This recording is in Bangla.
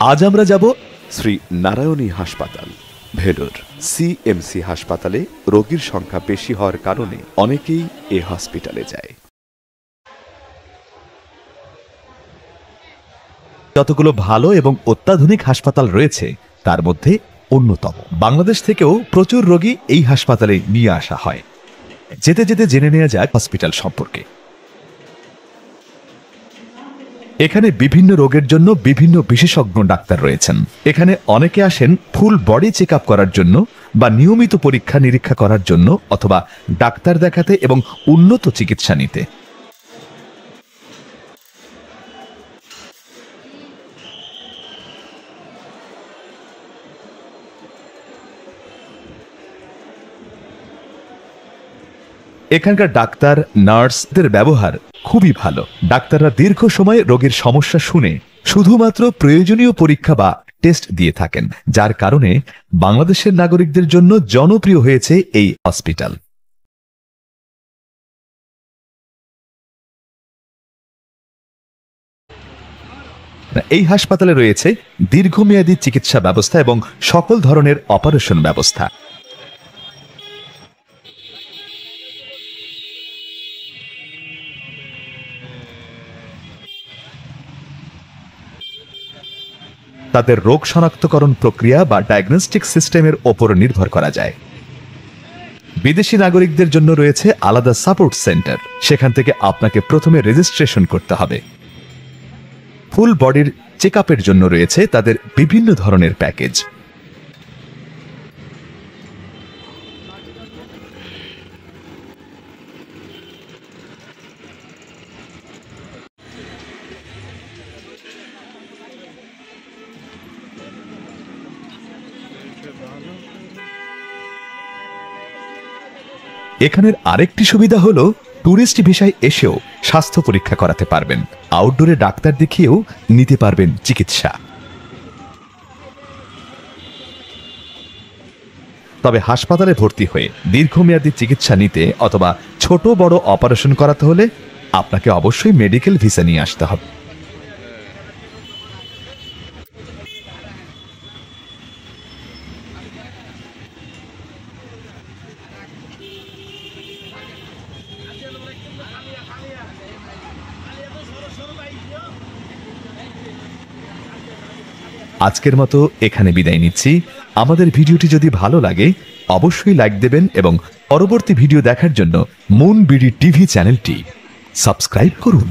আজ আমরা যাব শ্রী নারায়ণী হাসপাতাল, ভেলোর সিএমসি হাসপাতালে রোগীর সংখ্যা বেশি হওয়ার কারণে অনেকেই এ হসপিটালে যায়। যতগুলো ভালো এবং অত্যাধুনিক হাসপাতাল রয়েছে, তার মধ্যে অন্যতম। বাংলাদেশ থেকেও প্রচুর রোগী এই হাসপাতালে নিয়ে আসা হয়। যেতে যেতে জেনে নেওয়া যাক হসপিটাল সম্পর্কে। এখানে বিভিন্ন রোগের জন্য বিভিন্ন বিশেষজ্ঞ ডাক্তার রয়েছেন। এখানে অনেকে আসেন ফুল বডি চেক করার জন্য বা নিয়মিত পরীক্ষা নিরীক্ষা করার জন্য অথবা ডাক্তার দেখাতে এবং উন্নত চিকিৎসা নিতে। এখানকার ডাক্তার, নার্সদের ব্যবহার খুবই ভালো। ডাক্তাররা দীর্ঘ সময় রোগীর সমস্যা শুনে শুধুমাত্র প্রয়োজনীয় পরীক্ষা বা টেস্ট দিয়ে থাকেন, যার কারণে বাংলাদেশের নাগরিকদের জন্য জনপ্রিয় হয়েছে এই হসপিটাল। এই হাসপাতালে রয়েছে দীর্ঘমেয়াদী চিকিৎসা ব্যবস্থা এবং সকল ধরনের অপারেশন ব্যবস্থা। তাদের রোগ শনাক্তকরণ প্রক্রিয়া বা ডায়াগনস্টিক সিস্টেমের ওপর নির্ভর করা যায়। বিদেশি নাগরিকদের জন্য রয়েছে আলাদা সাপোর্ট সেন্টার। সেখান থেকে আপনাকে প্রথমে রেজিস্ট্রেশন করতে হবে। ফুল বডির চেক জন্য রয়েছে তাদের বিভিন্ন ধরনের প্যাকেজ। এখানের আরেকটি সুবিধা হলো ট্যুরিস্ট ভিসায় এসেও স্বাস্থ্য পরীক্ষা করাতে পারবেন। আউটডোরে ডাক্তার দেখিয়েও নিতে পারবেন চিকিৎসা। তবে হাসপাতালে ভর্তি হয়ে দীর্ঘমেয়াদী চিকিৎসা নিতে অথবা ছোট বড় অপারেশন করাতে হলে আপনাকে অবশ্যই মেডিকেল ভিসা নিয়ে আসতে হবে। আজকের মতো এখানে বিদায় নিচ্ছি। আমাদের ভিডিওটি যদি ভালো লাগে, অবশ্যই লাইক দেবেন এবং পরবর্তী ভিডিও দেখার জন্য মুন বিডি টিভি চ্যানেলটি সাবস্ক্রাইব করুন।